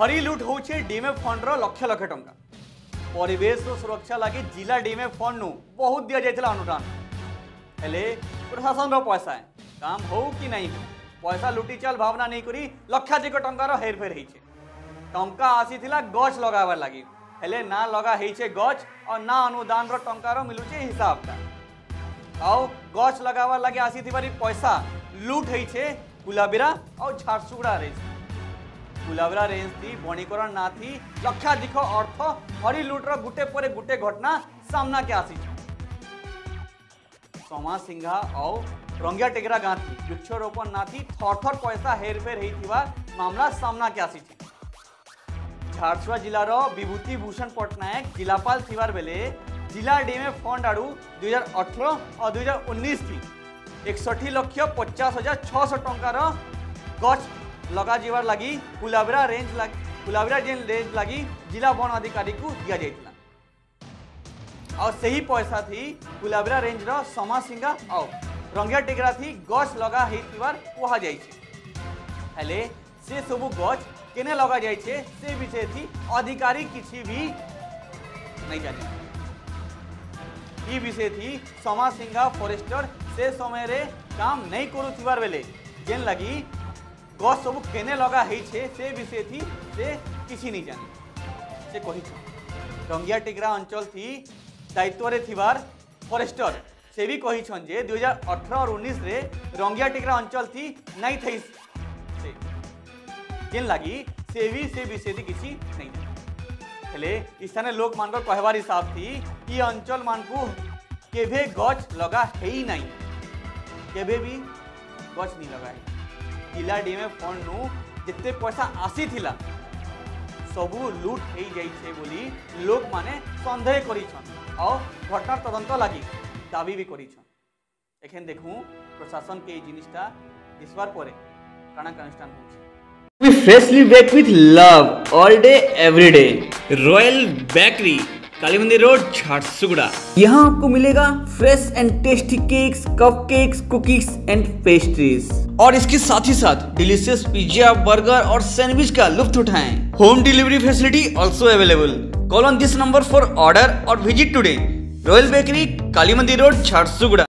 हरी लुट हो DMF fund रक्ष लक्ष टा परेश सुरक्षा लगे जिला डीएमएफ फंड नु बहुत दि जाइए अनुदान हेले प्रशासन रैसा काम हो कि नहीं हो पैसा लुटी भावना नहीं कर लक्षाधिक टार हेरफेर हो टा आसी गच लगवार लगी हेले ना लगा हेचे गच और ना अनुदान रंकार मिलूचे हिसाब का आओ गच लगवार लगे आसी पैसा लुट हो गुलाबीरा और झारसुगुड़ा कुलाबरा रेंज थी बणीकरण ना थी लक्षाधिक अर्थ हरी लुटर गुटे पर गुटे घटना सामना के आसी समा सिंघा औ रंगिया टेगरा गाँ थी वृक्षरोपण ना थी थर थर पैसा हेरफेर होता मामला सामना के आसी झारसुआ जिलार विभूति भूषण पट्टनायक जिलापाल थिवार बेले जिला डीएमए फंड आड़ दुई हजार अठर और दुई हजार उन्नीस एकसठी लक्ष पचास हजार छः शह टकर गच लगा जीवार लगी कुलाबरा रेंज लग कुलाबरा जेन रेंज लगी जिला वन अधिकारी को दि जाइला और से पैसा थी कुलाबरा रेंजर समा सिंगा और रंगिया टिकरा थी गस लगा कहा सब गच के लगा जाए से विषय थी अधिकारी किसी भी नहीं जाने ये विषय थी समा सिंगा फरेस्टर से समय रे काम नहीं करूबार बेले जेन लगी गस सब के लगे से विषय थी से किसी नहीं जाने से कही टंगिया टिग्रा अंचल थी दायित्व फरेस्टर से भी कही दुई हजार अठर उन्नीस रंगिया टिग्रा अंचल थी नहीं थी जिन लगी से भी से विषय थी किसी नहीं जाने हेले स्थानीय लोक मान कहार हिसाब थी कि अंचल मानक के गच लगा ही नहीं के भी गच नहीं लगा है। ପିଲାଟିଏ ଫଣ୍ଡରୁ ଯେତେ ପଇସା ଆସିଥିଲା ସବୁ ଲୁଟ୍ ହେଇଯାଇଛେ ବୋଲି ଲୋକମାନେ ସନ୍ଦେହ କରିଛନ୍ ଆଉ ଘଟଣା ତଦନ୍ତ ଲାଗି ଦାବି ବି କରିଛନ୍ এখানে দেখুন প্রশাসনকে এই জিনিসটা দিশবার পরে কানা କାଣା হচ্ছে We freshly bake with love all day every day. Royal Bakery Kali Mandir road Jharsuguda यहाँ आपको मिलेगा fresh and tasty cakes cupcakes cookies and pastries और इसके साथ ही साथ डिलीशियस पिज्जा बर्गर और सैंडविच का लुफ्त उठाएं home delivery facility also available call on this number for order और visit today royal bakery Kali Mandir road Jharsuguda